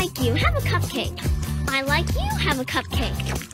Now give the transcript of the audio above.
like you. Have a cupcake. I like you. Have a cupcake.